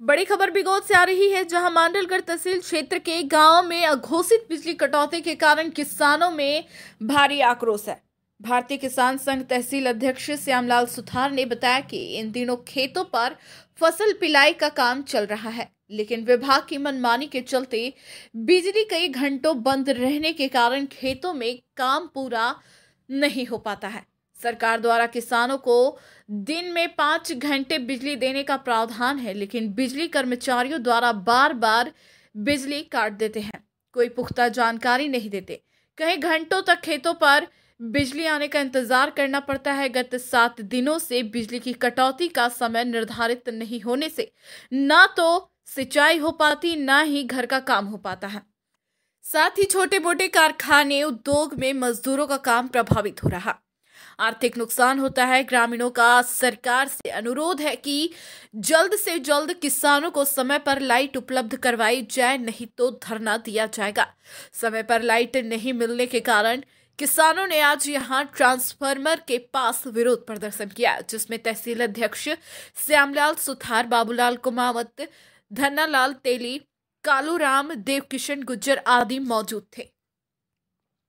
बड़ी खबर बिगौद से आ रही है, जहाँ मांडलगढ़ तहसील क्षेत्र के गाँव में अघोषित बिजली कटौती के कारण किसानों में भारी आक्रोश है। भारतीय किसान संघ तहसील अध्यक्ष श्यामलाल सुथार ने बताया कि इन दिनों खेतों पर फ़सल पिलाई का काम चल रहा है, लेकिन विभाग की मनमानी के चलते बिजली कई घंटों बंद रहने के कारण खेतों में काम पूरा नहीं हो पाता है। सरकार द्वारा किसानों को दिन में पाँच घंटे बिजली देने का प्रावधान है, लेकिन बिजली कर्मचारियों द्वारा बार बार बिजली काट देते हैं। कोई पुख्ता जानकारी नहीं देते। कई घंटों तक खेतों पर बिजली आने का इंतज़ार करना पड़ता है। गत सात दिनों से बिजली की कटौती का समय निर्धारित नहीं होने से ना तो सिंचाई हो पाती, ना ही घर का काम हो पाता है। साथ ही छोटे मोटे कारखाने उद्योग में मजदूरों का काम प्रभावित हो रहा। आर्थिक नुकसान होता है। ग्रामीणों का सरकार से अनुरोध है कि जल्द से जल्द किसानों को समय पर लाइट उपलब्ध करवाई जाए, नहीं तो धरना दिया जाएगा। समय पर लाइट नहीं मिलने के कारण किसानों ने आज यहाँ ट्रांसफार्मर के पास विरोध प्रदर्शन किया, जिसमें तहसील अध्यक्ष श्यामलाल सुथार, बाबूलाल कुमावत धन्नालाल तेली, कालूराम, देवकिशन गुज्जर आदि मौजूद थे।